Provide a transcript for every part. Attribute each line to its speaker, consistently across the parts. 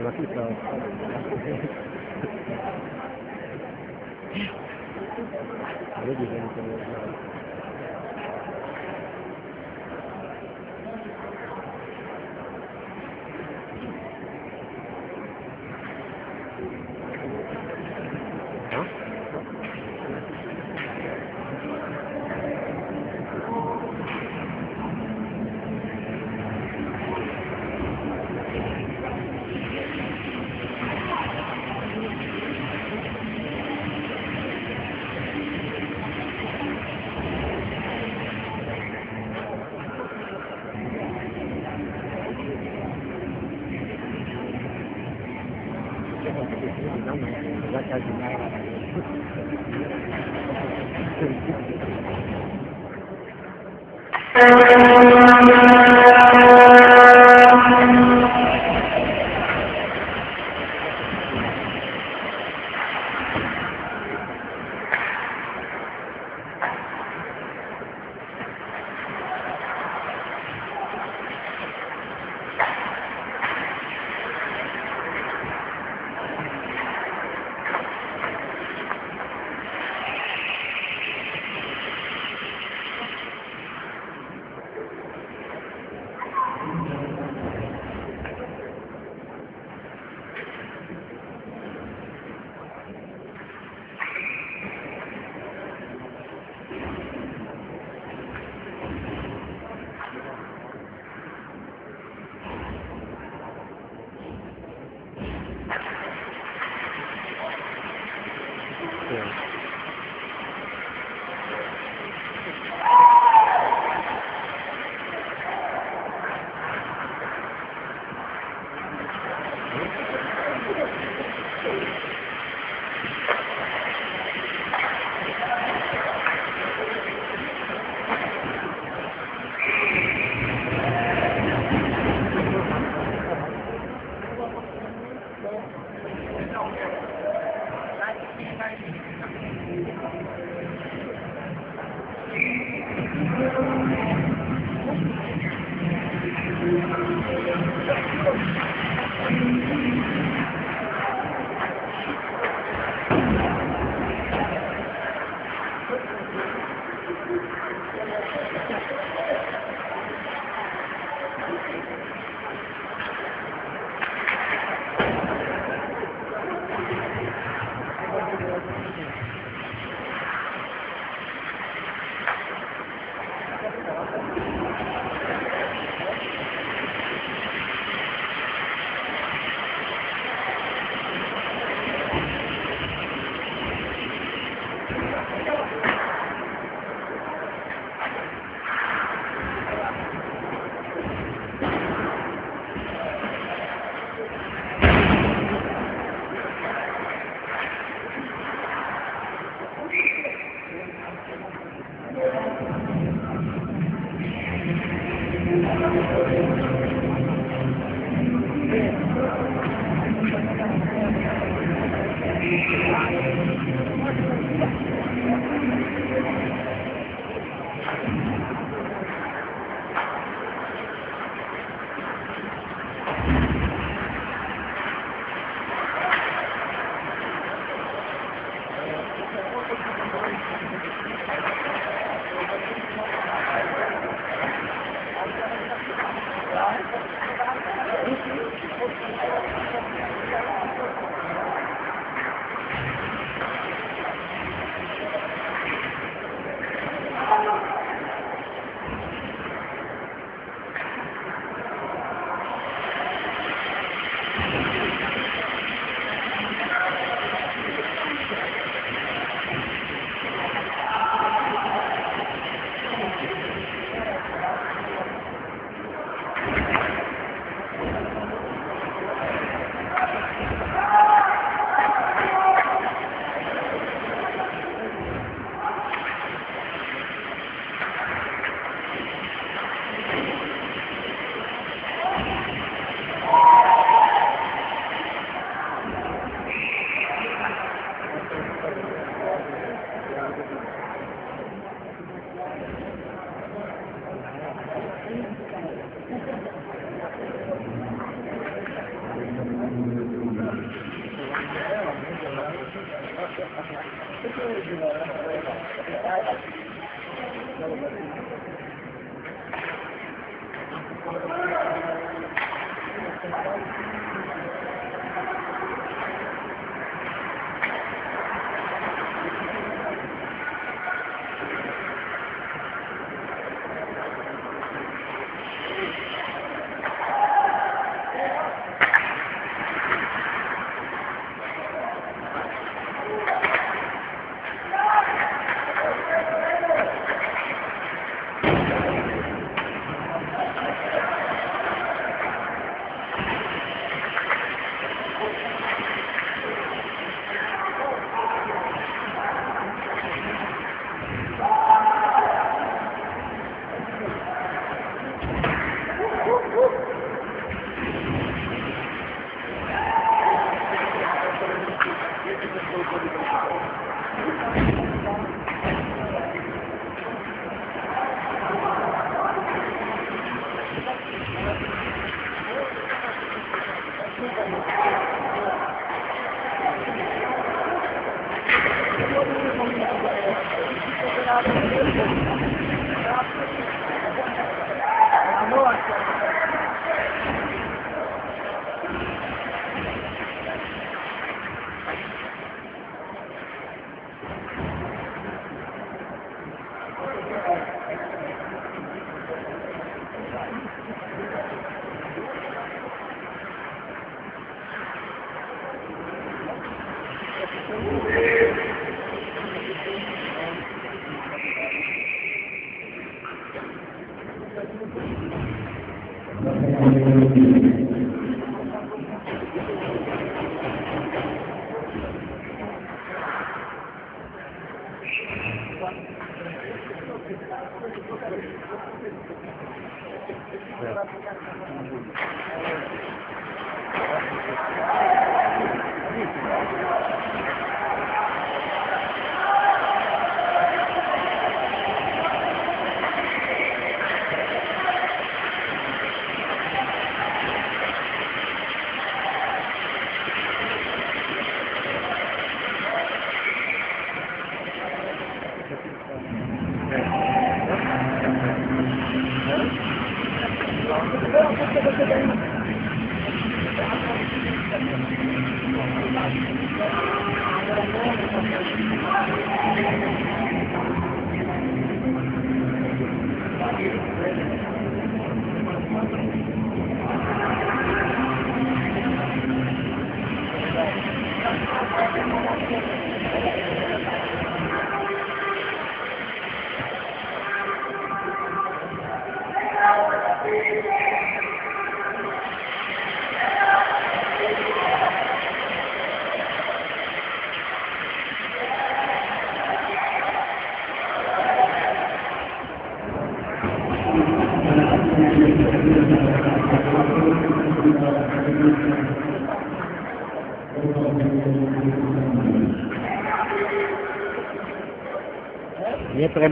Speaker 1: que va quitado. A ver, yo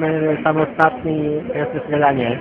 Speaker 1: będę sam ostatni, teraz już nie.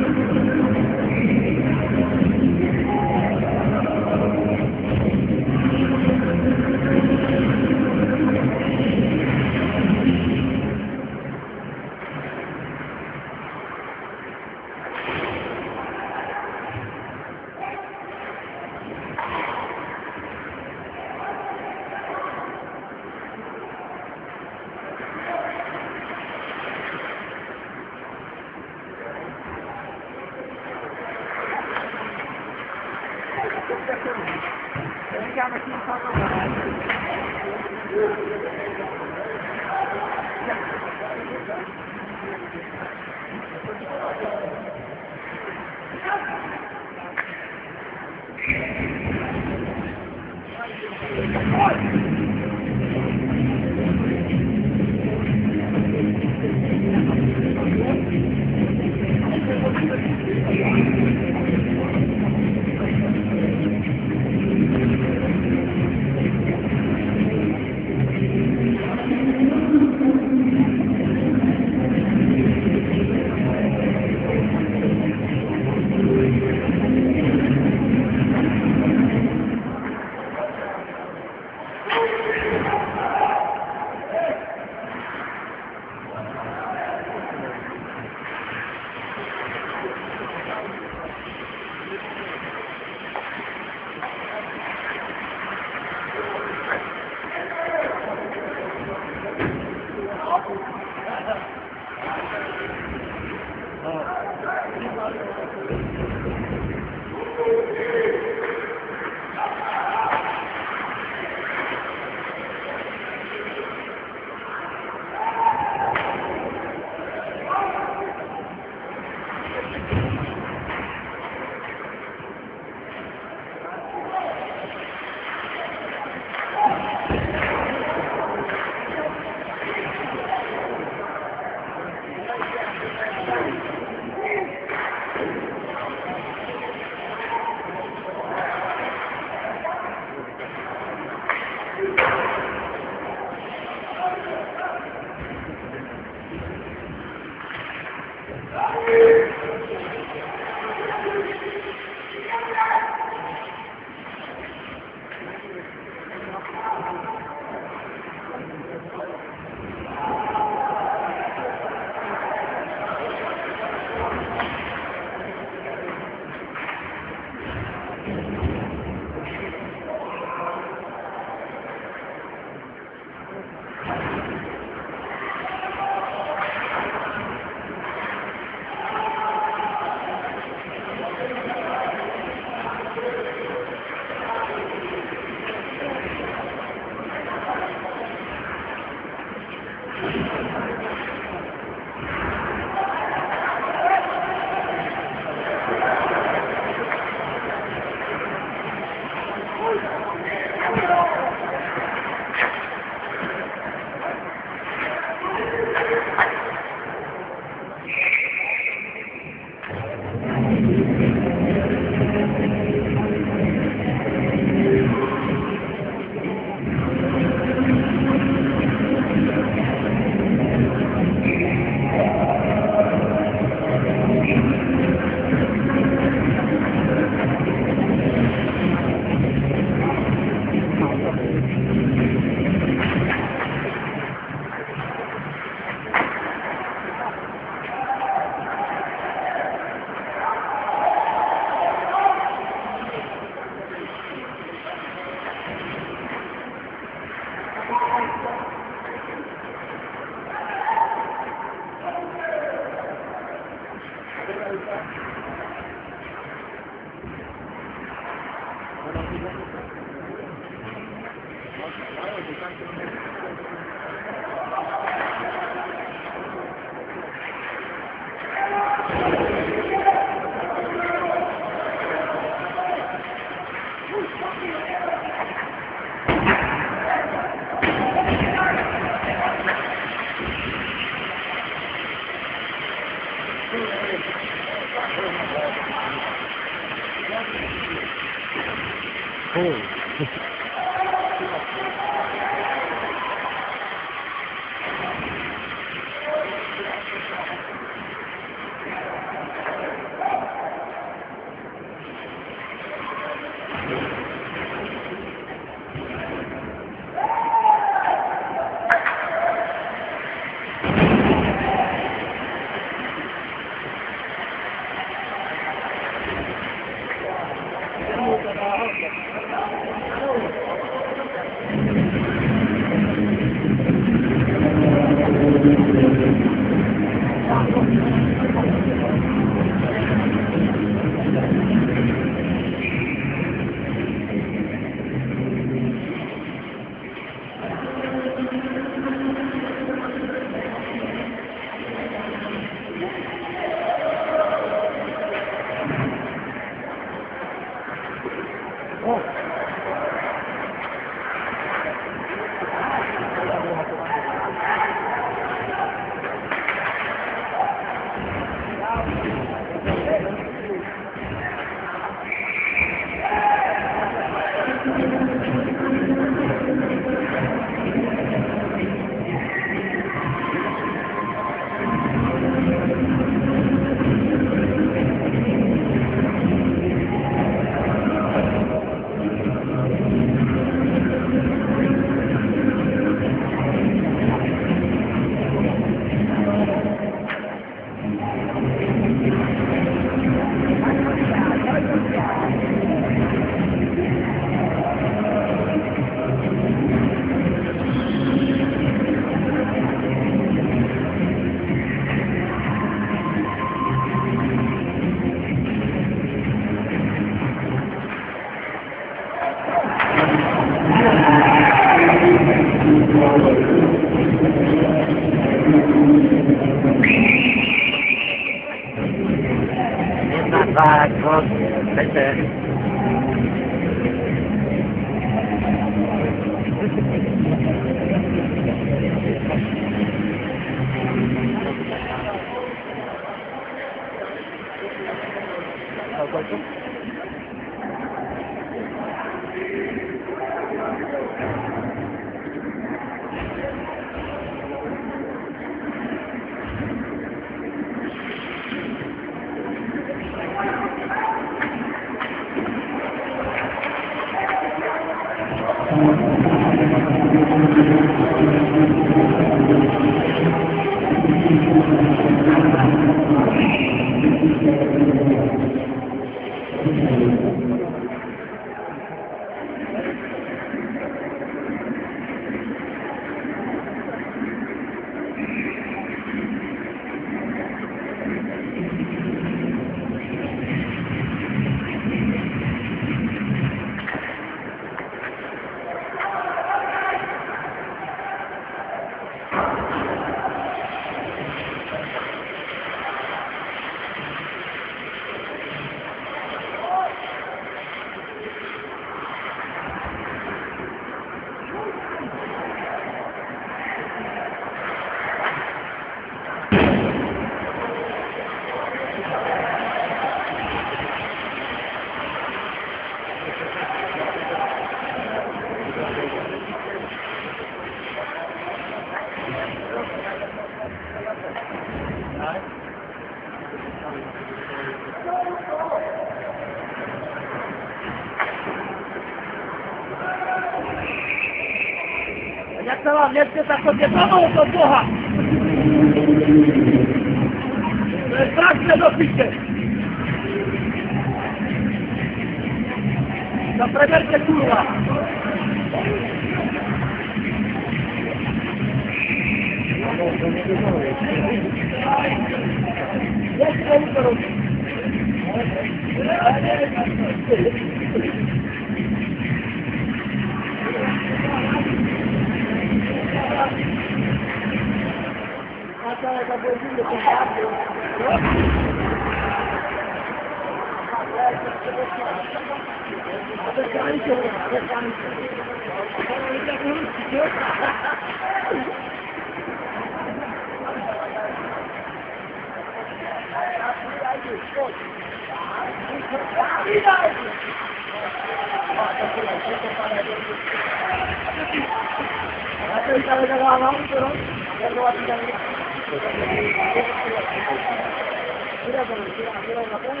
Speaker 2: Thank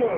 Speaker 2: you.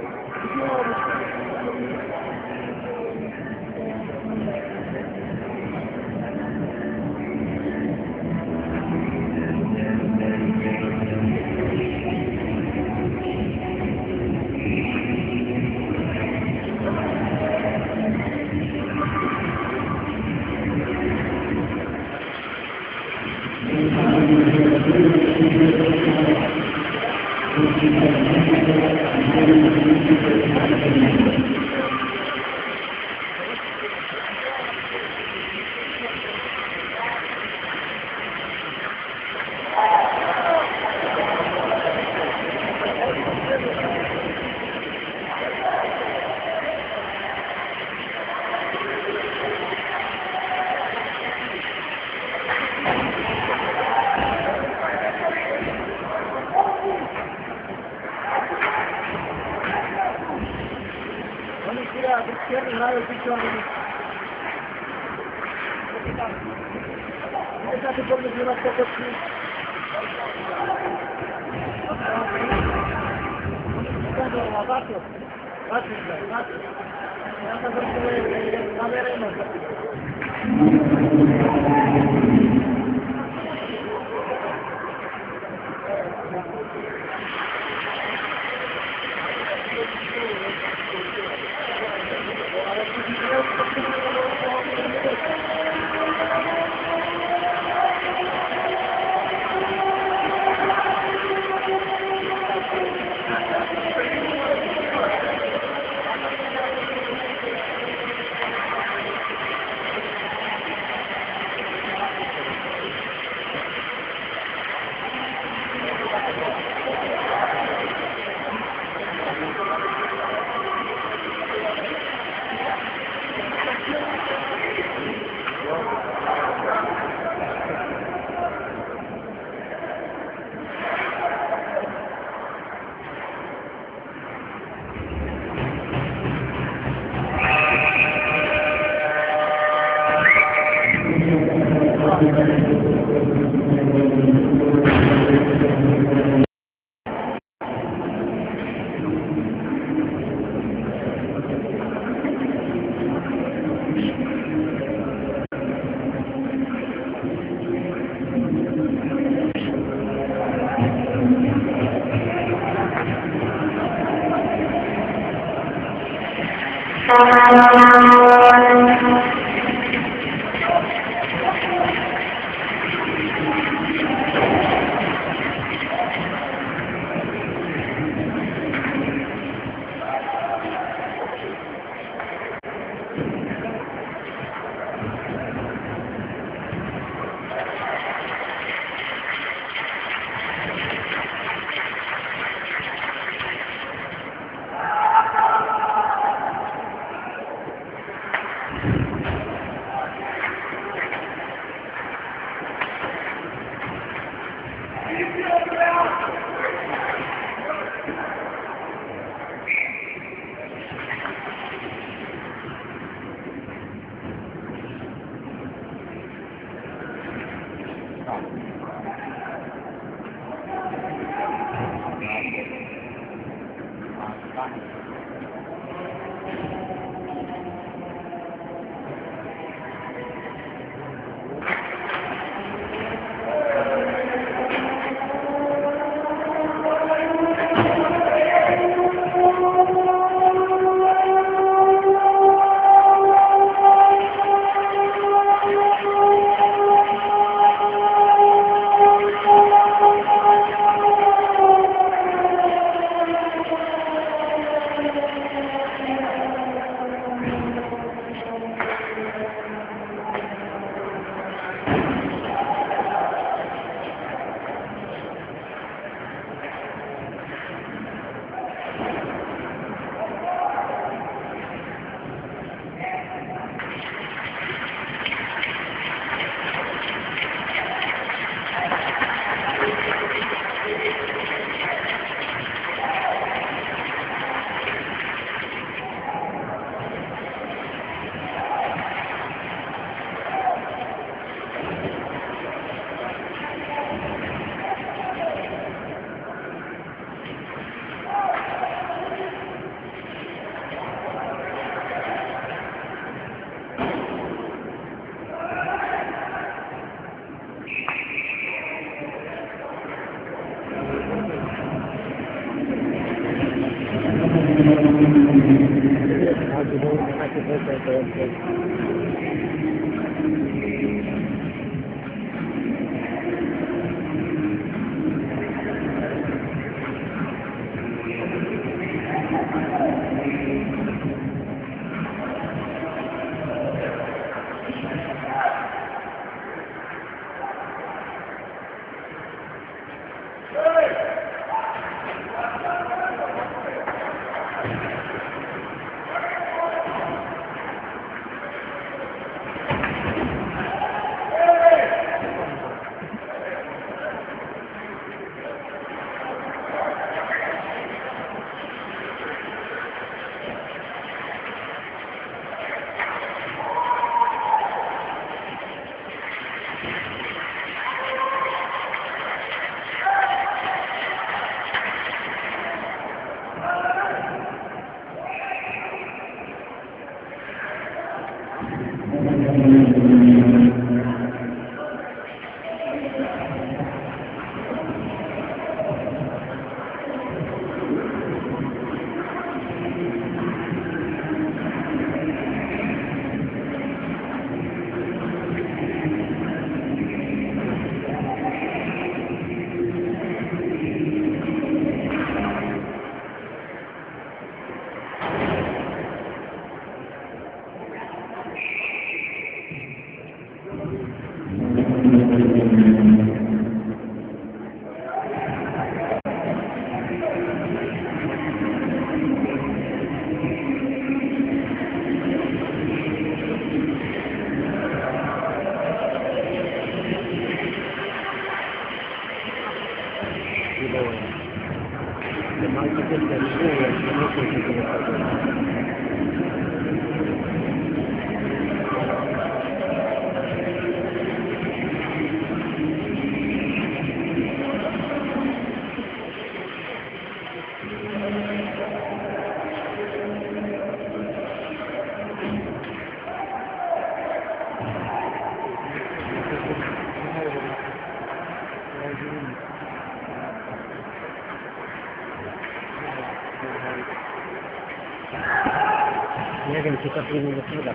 Speaker 2: Gracias
Speaker 1: Une minute, la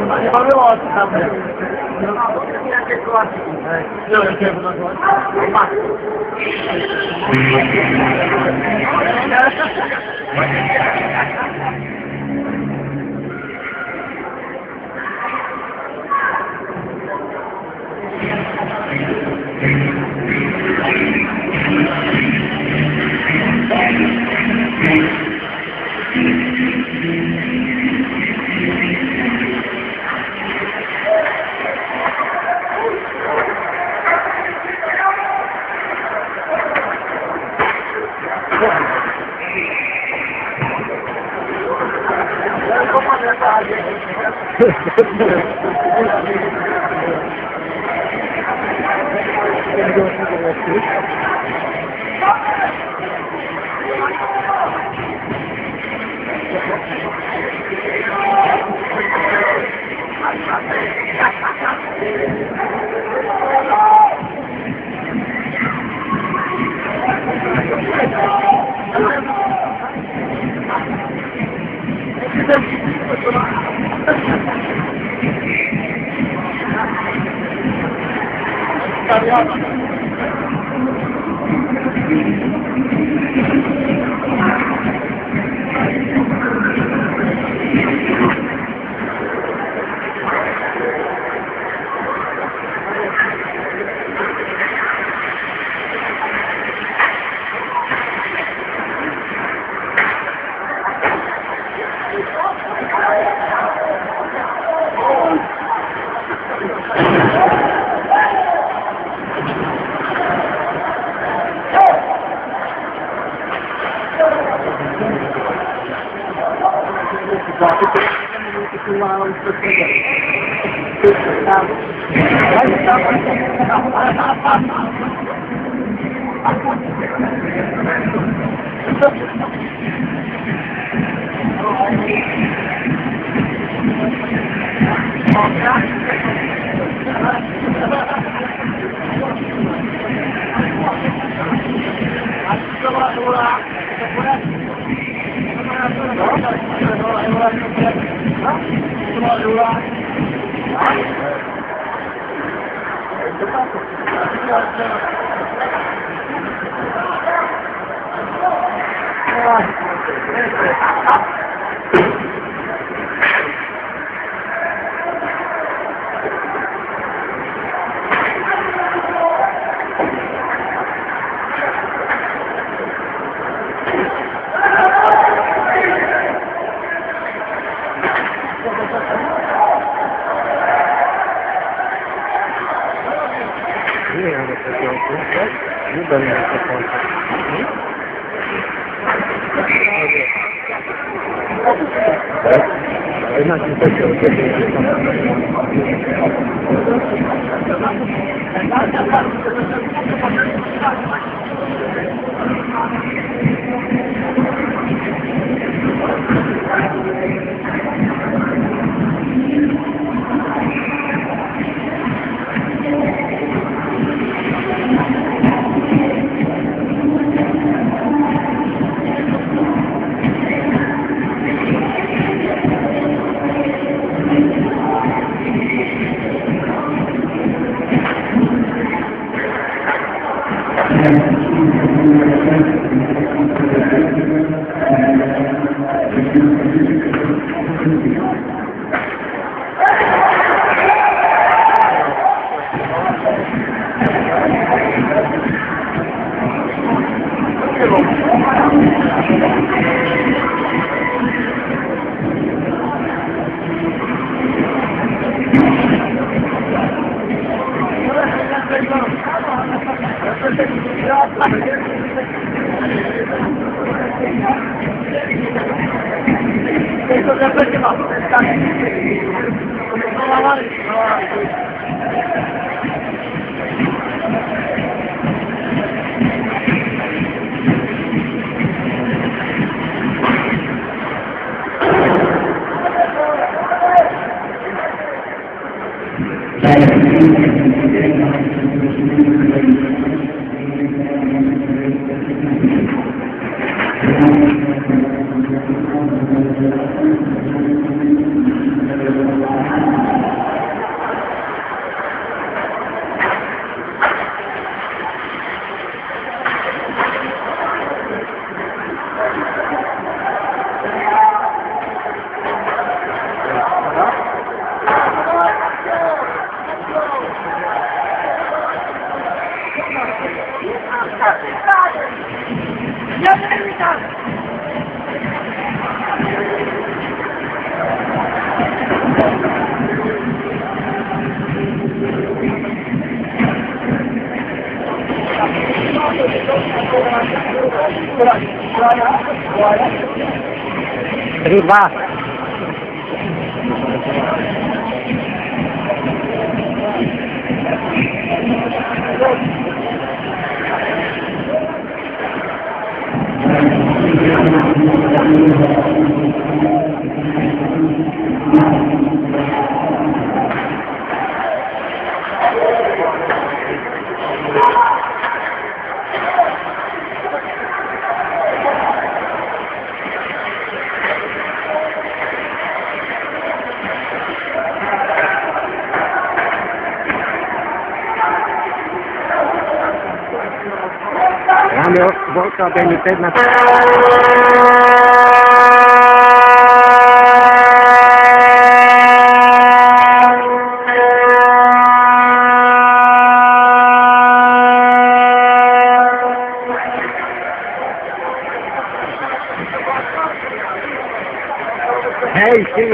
Speaker 2: Nie mamy oczy tam.
Speaker 1: mi? Ben de Aynen kimse çalışıyor.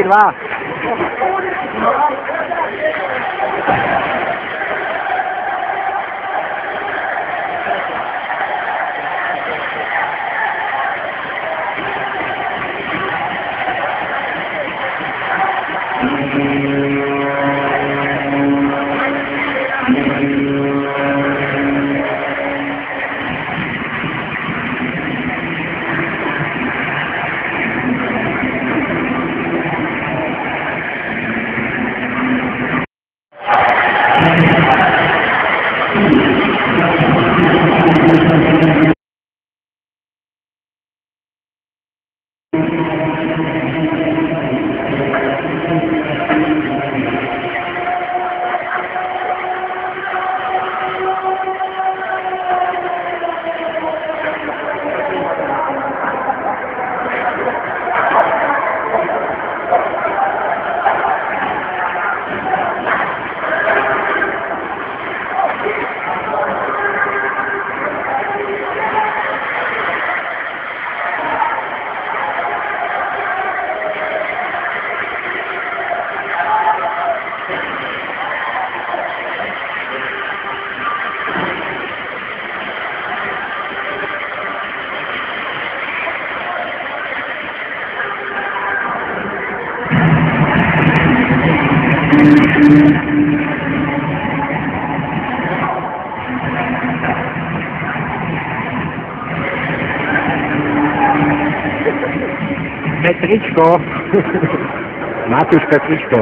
Speaker 1: 是吧？que características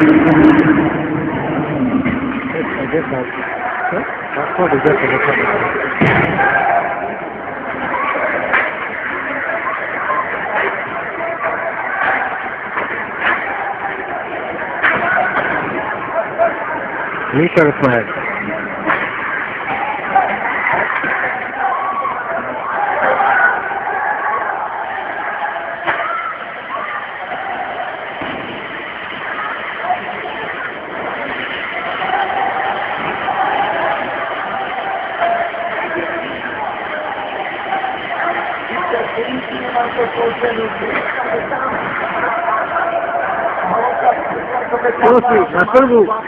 Speaker 1: I get that. Huh? That's probably good for the public. Meet her smile.
Speaker 2: Pernambuco.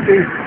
Speaker 1: coffee.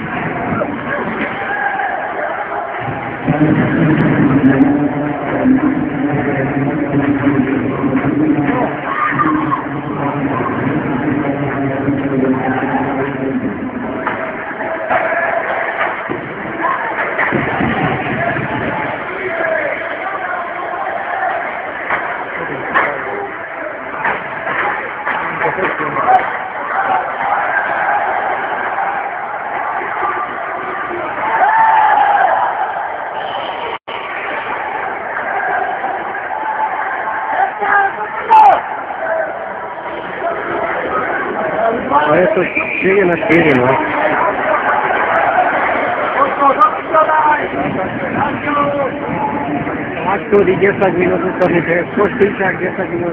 Speaker 1: いいの आज तो D जैसा गिनो तो कर रहे थे कुछ ठीक ठाक जैसा गिनो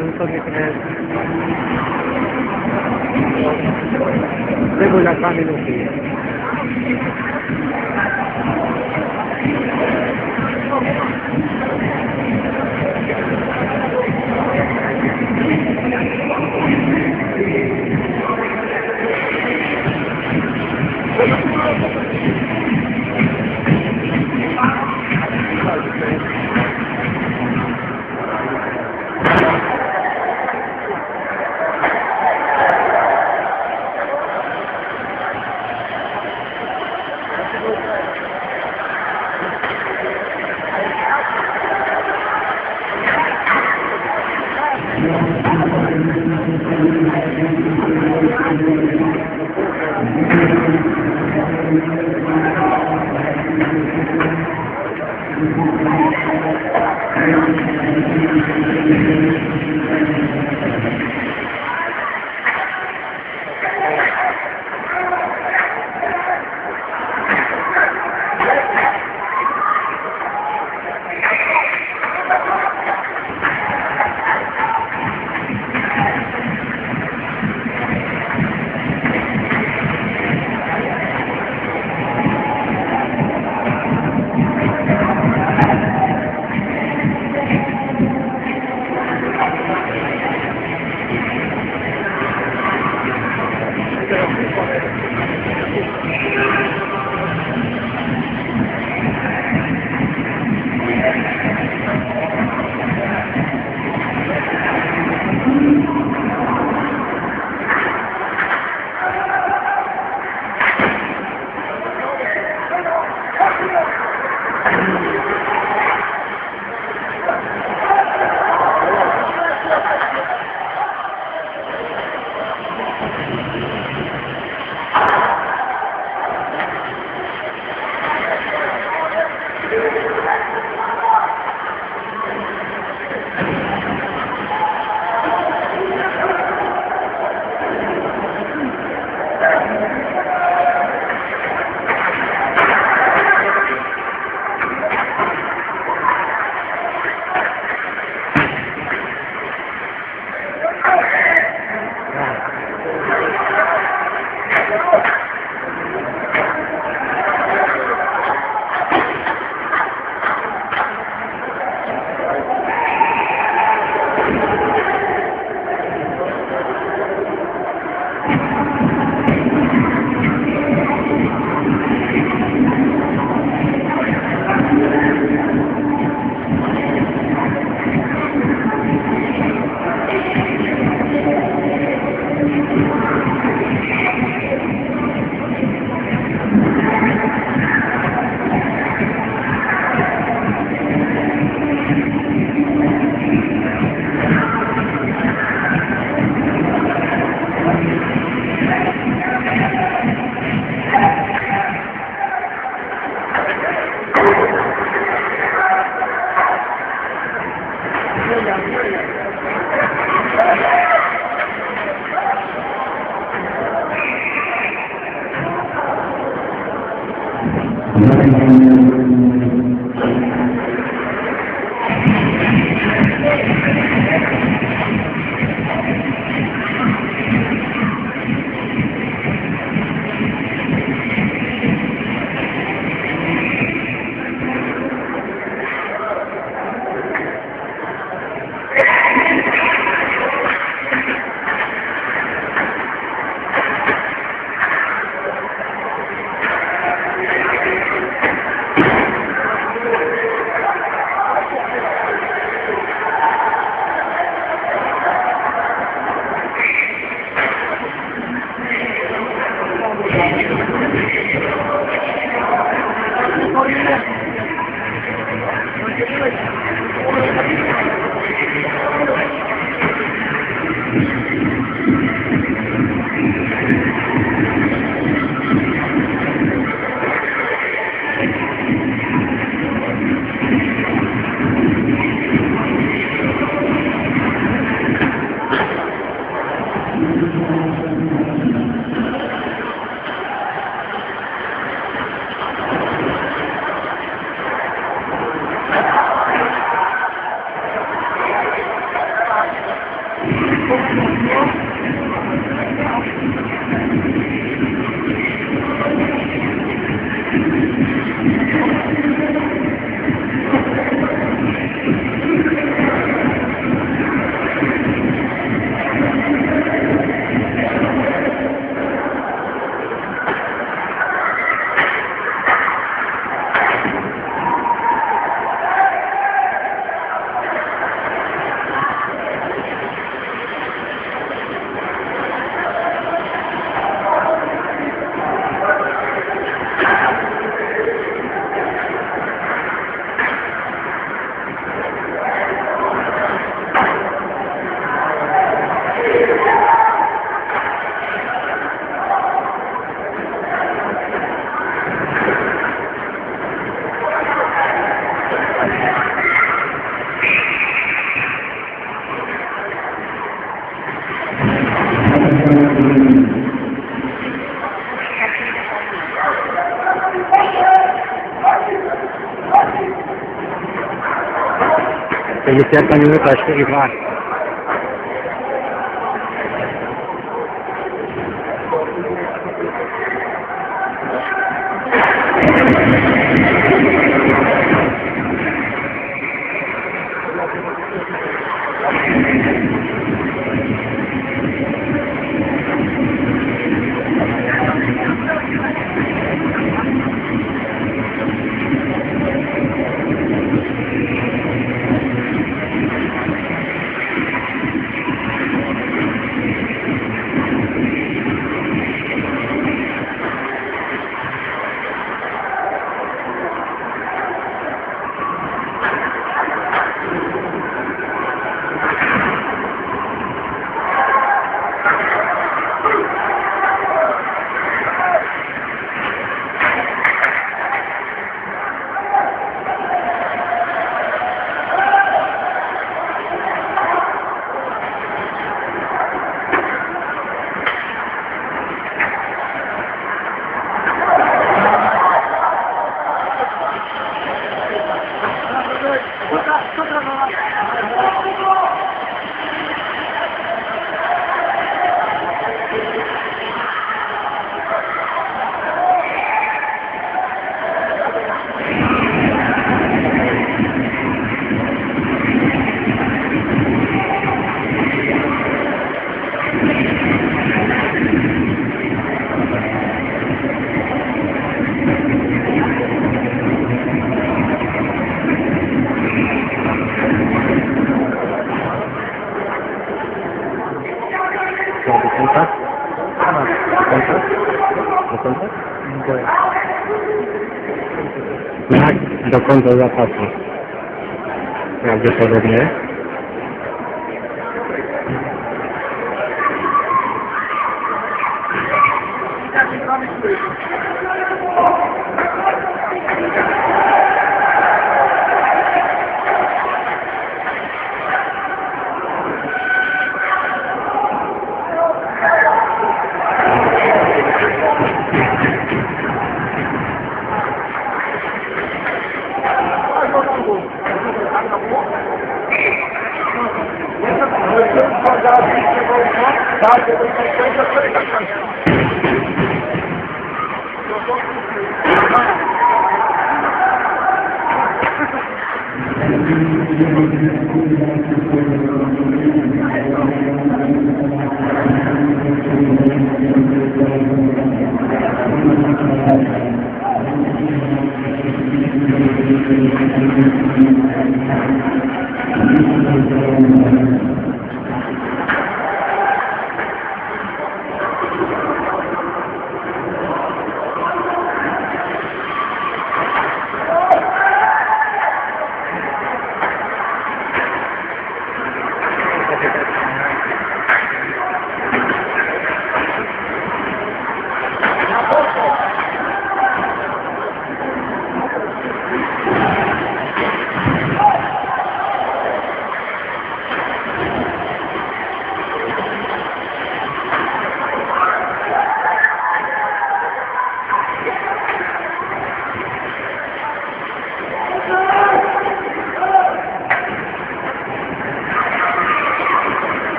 Speaker 1: Bilgisayar kamyonu kaçtı İbrahim.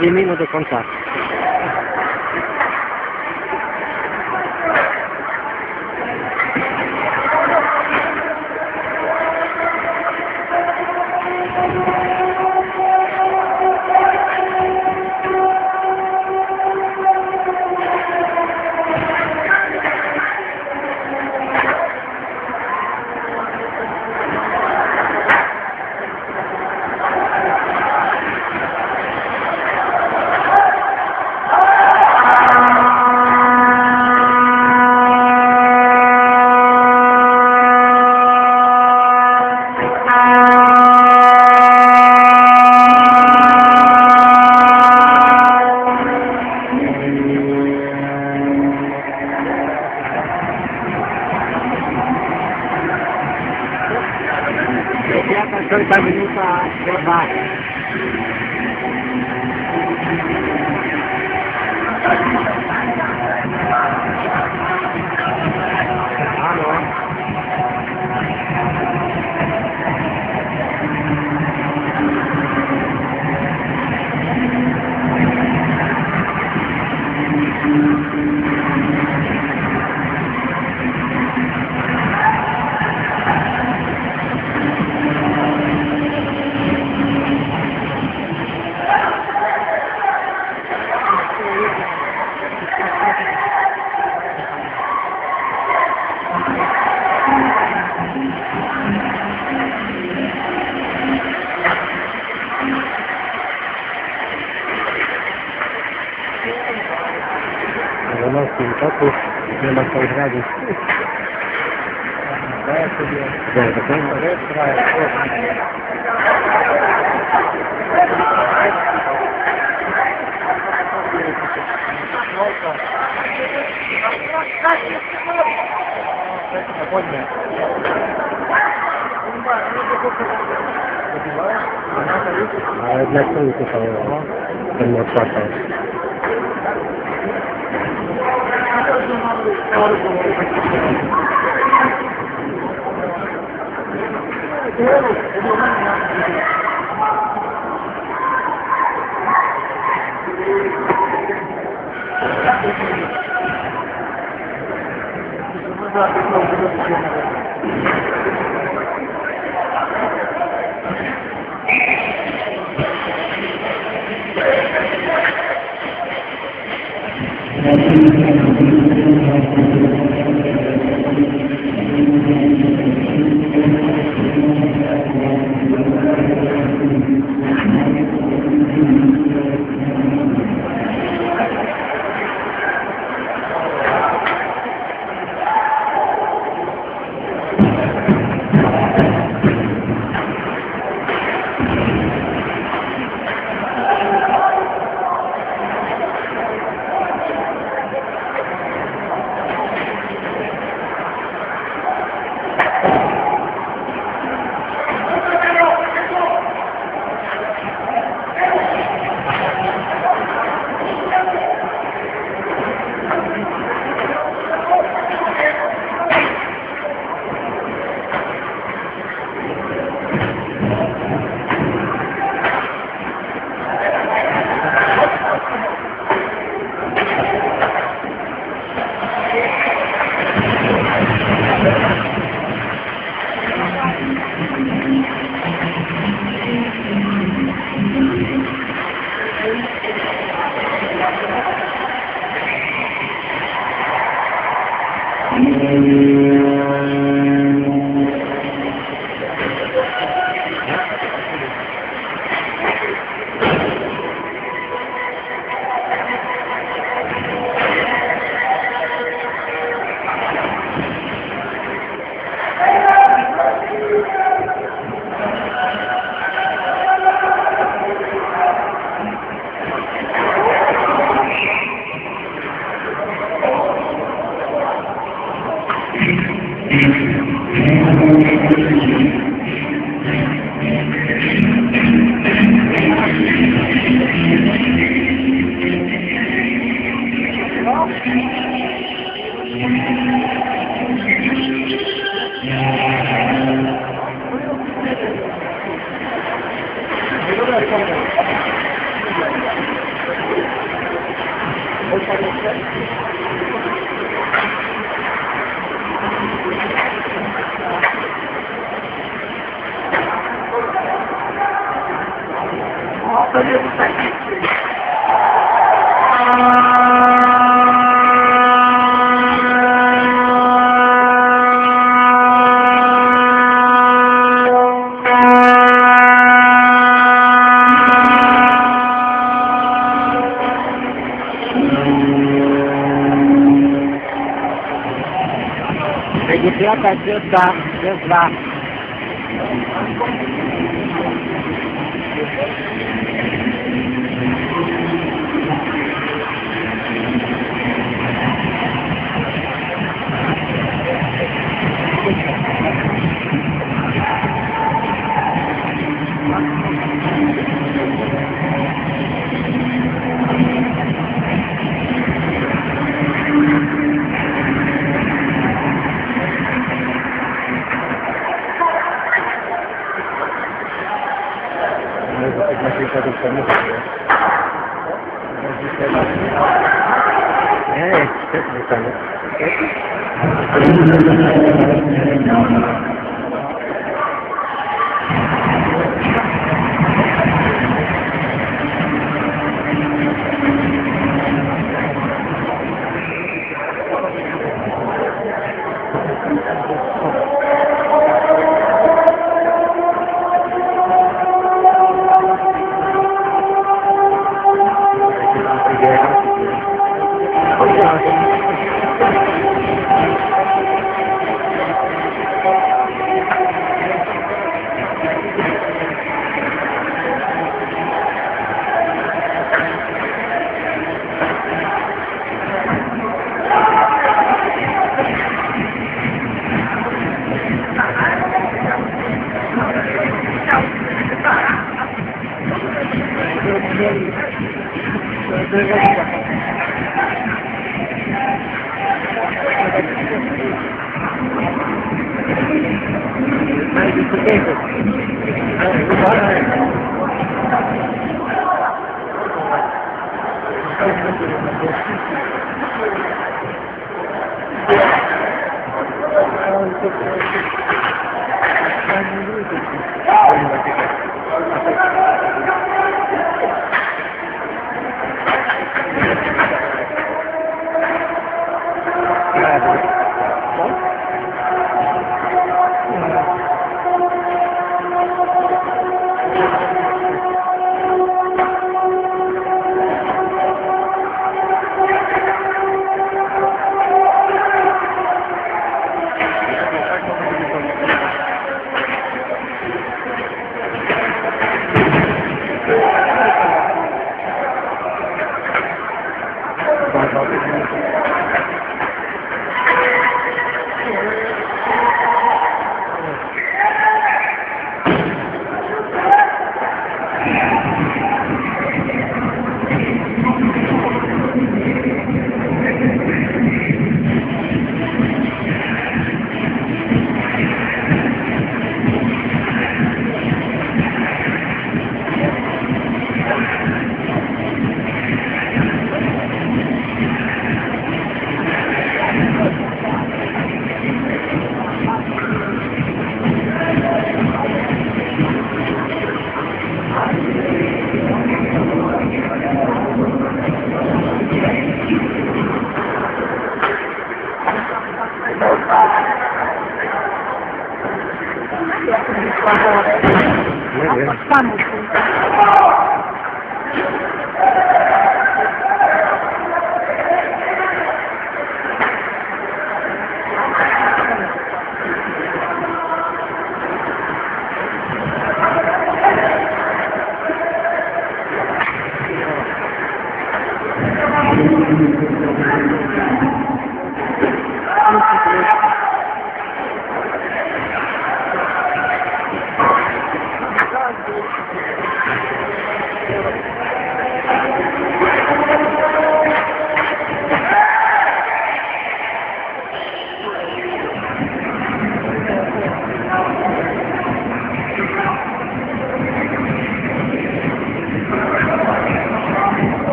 Speaker 1: Daj mi minut do caceta, exato.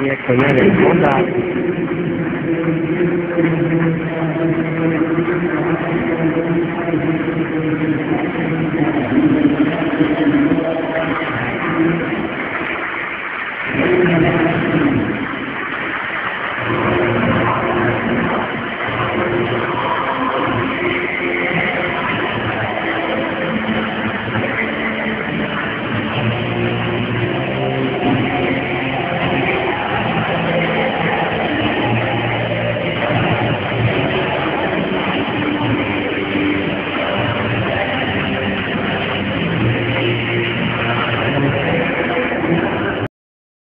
Speaker 1: 10 y es que ya de